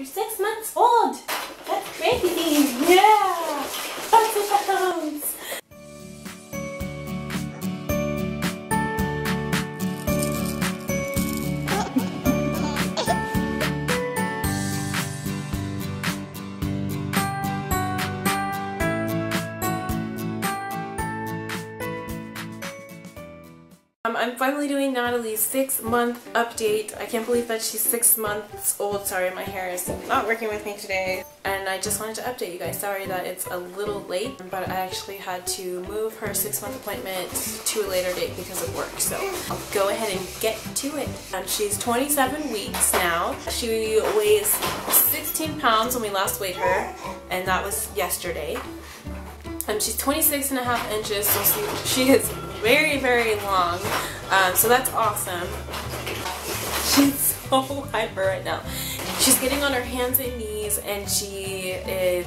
You're six months old. That's crazy. Yeah. Um, I'm finally doing Natalie's six month update. I can't believe that she's six months old. Sorry, my hair is not working with me today. And I just wanted to update you guys. Sorry that it's a little late, but I actually had to move her six month appointment to a later date because of work. So I'll go ahead and get to it. Um, she's 27 weeks now. She weighs 16 pounds when we last weighed her, and that was yesterday. Um, she's 26 and a half inches, so she, she is very, very long. Um, so that's awesome. She's so hyper right now. She's getting on her hands and knees and she is,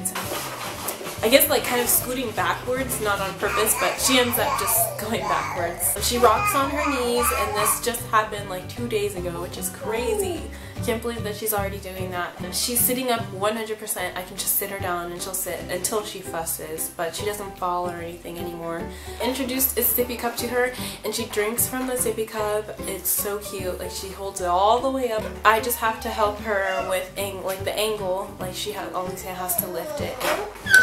I guess like kind of scooting backwards, not on purpose, but she ends up just going backwards. She rocks on her knees and this just happened like two days ago, which is crazy. Can't believe that she's already doing that. She's sitting up 100%. I can just sit her down and she'll sit until she fusses, but she doesn't fall or anything anymore. Introduced a sippy cup to her and she drinks from the sippy cup. It's so cute. Like she holds it all the way up. I just have to help her with like the angle. Like she always has to lift it.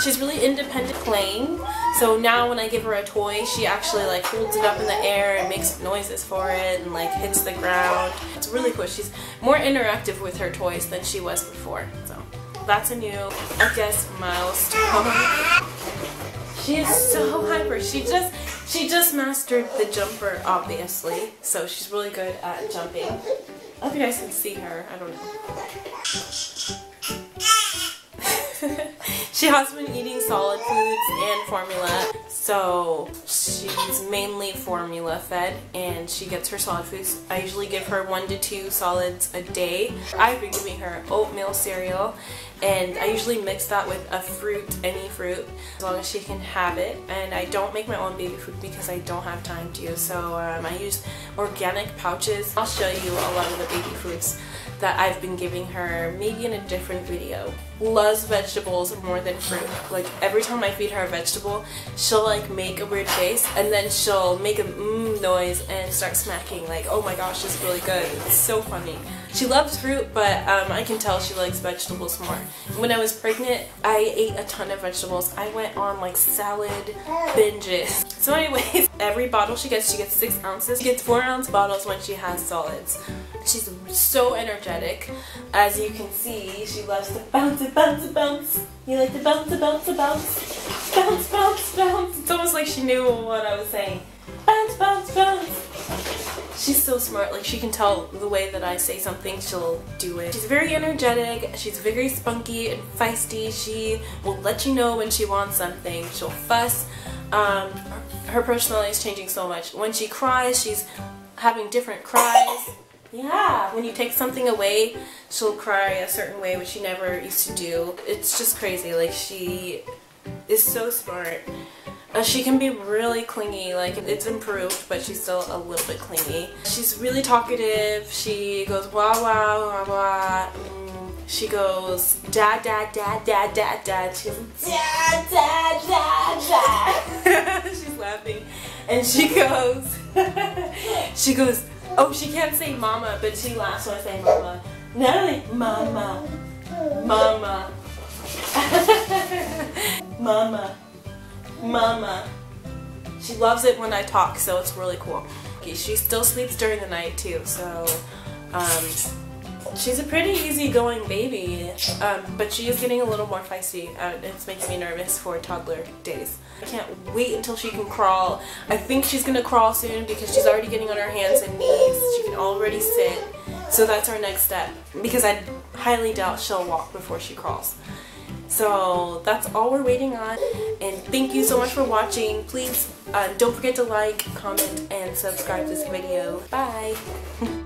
She's really independent playing. So now when I give her a toy, she actually like holds it up in the air and makes noises for it and like hits the ground. It's really cool. She's more interactive with her toys than she was before. So that's a new, I guess, milestone. She is so hyper. She just she just mastered the jumper, obviously. So she's really good at jumping. I hope you guys can see her. I don't know. She has been eating solid foods and formula so she's mainly formula fed and she gets her solid foods. I usually give her one to two solids a day. I've been giving her oatmeal cereal and I usually mix that with a fruit, any fruit, as long as she can have it. And I don't make my own baby food because I don't have time to. So um, I use organic pouches. I'll show you a lot of the baby foods that I've been giving her, maybe in a different video. Loves vegetables more than fruit. Like every time I feed her a vegetable, she'll like make a weird face and then she'll make a mmm noise and start smacking like, oh my gosh, it's really good. It's so funny. She loves fruit, but um, I can tell she likes vegetables more. When I was pregnant, I ate a ton of vegetables. I went on like salad binges. So anyways, every bottle she gets, she gets six ounces. She gets four ounce bottles when she has solids. She's so energetic. As you can see, she loves to bounce, and bounce, and bounce. You like to bounce, and bounce, and bounce. Bounce, bounce, bounce. It's almost like she knew what I was saying. Bounce, bounce, bounce. She's so smart, like she can tell the way that I say something, she'll do it. She's very energetic, she's very spunky and feisty, she will let you know when she wants something, she'll fuss. Um, her personality is changing so much. When she cries, she's having different cries. Yeah, when you take something away, she'll cry a certain way, which she never used to do. It's just crazy, like she is so smart. Uh, she can be really clingy, like it's improved, but she's still a little bit clingy. She's really talkative, she goes wah wah wah wah. Mm, she goes dad dad dad dad dad dad. She goes dad dad dad dad. she's laughing. And she goes, she goes, oh she can't say mama, but she laughs when I say mama. Natalie, mama, mama, mama. Mama. She loves it when I talk, so it's really cool. She still sleeps during the night too, so um, she's a pretty easygoing baby, um, but she is getting a little more feisty. Uh, it's making me nervous for toddler days. I can't wait until she can crawl. I think she's gonna crawl soon because she's already getting on her hands and knees. She can already sit. So that's our next step because I highly doubt she'll walk before she crawls. So that's all we're waiting on. And thank you so much for watching. Please uh, don't forget to like, comment, and subscribe to this video. Bye!